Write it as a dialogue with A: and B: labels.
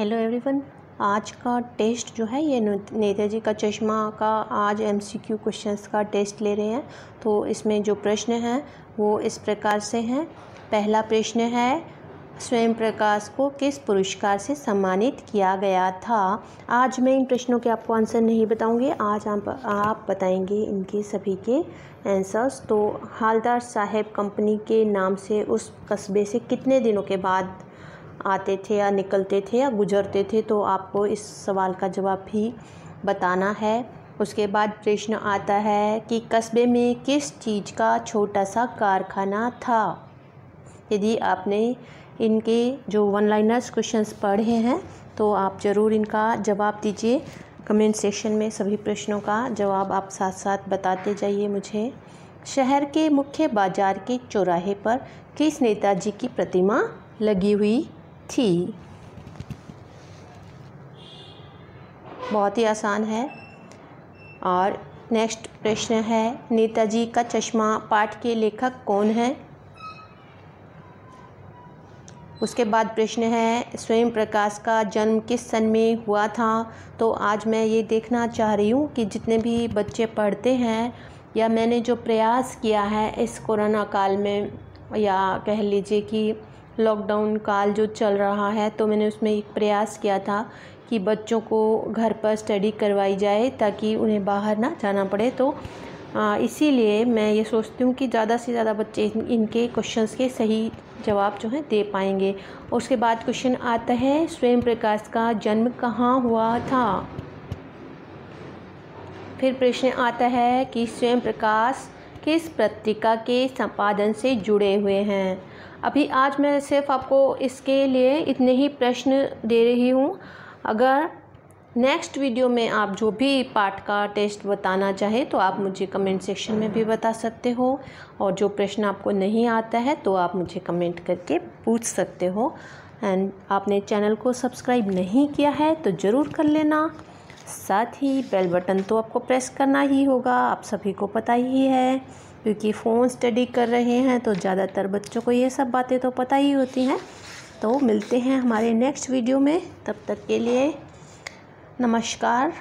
A: Hello everyone आज का test जो है, ये नेताजी का चश्मा का आज एमसीक्यू क्वेश्चंस का टेस्ट ले रहे हैं। तो इसमें जो प्रश्न हैं, वो इस प्रकार से हैं। पहला प्रश्न है, स्वयं प्रकाश को किस पुरस्कार से सम्मानित किया गया था? आज मैं इन प्रश्नों के आपको आंसर नहीं बताऊँगी। आज आप आप बताएँगे इनके सभी के आंसर्स तो हालदार साहेब कंपनी के नाम से उस कस्बे से कितने दिनों के बाद आते थे या निकलते थे या गुजरते थे तो आपको इस सवाल का जवाब भी बताना है। उसके बाद प्रश्न आता है कि कस्बे में किस चीज़ का छोटा सा कारखाना था? यदि आपने इनके जो वन लाइनर्स क्वेश्चंस पढ़े हैं तो आप ज़रूर इनका जवाब दीजिए। कमेंट सेक्शन में सभी प्रश्नों का जवाब आप साथ साथ बताते जाइए मुझे। शहर के मुख्य बाज़ार के चौराहे पर किस नेताजी की प्रतिमा लगी हुई? थी। बहुत ही आसान है। और नेक्स्ट प्रश्न है, नेताजी का चश्मा पाठ के लेखक कौन है? उसके बाद प्रश्न है, स्वयं प्रकाश का जन्म किस सन में हुआ था? तो आज मैं ये देखना चाह रही हूँ कि जितने भी बच्चे पढ़ते हैं या मैंने जो प्रयास किया है इस कोरोना काल में, या कह लीजिए कि लॉकडाउन काल जो चल रहा है तो मैंने उसमें एक प्रयास किया था कि बच्चों को घर पर स्टडी करवाई जाए ताकि उन्हें बाहर ना जाना पड़े। तो इसीलिए मैं ये सोचती हूँ कि ज़्यादा से ज़्यादा बच्चे इनके क्वेश्चंस के सही जवाब जो हैं दे पाएँगे। उसके बाद क्वेश्चन आता है, स्वयं प्रकाश का जन्म कहाँ हुआ था? फिर प्रश्न आता है कि स्वयं प्रकाश किस पत्रिका के संपादन से जुड़े हुए हैं? अभी आज मैं सिर्फ़ आपको इसके लिए इतने ही प्रश्न दे रही हूँ। अगर नेक्स्ट वीडियो में आप जो भी पार्ट का टेस्ट बताना चाहें तो आप मुझे कमेंट सेक्शन में भी बता सकते हो। और जो प्रश्न आपको नहीं आता है तो आप मुझे कमेंट करके पूछ सकते हो। एंड आपने चैनल को सब्सक्राइब नहीं किया है तो ज़रूर कर लेना। साथ ही बेल बटन तो आपको प्रेस करना ही होगा। आप सभी को पता ही है, क्योंकि फ़ोन स्टडी कर रहे हैं तो ज़्यादातर बच्चों को ये सब बातें तो पता ही होती हैं। तो मिलते हैं हमारे नेक्स्ट वीडियो में। तब तक के लिए नमस्कार।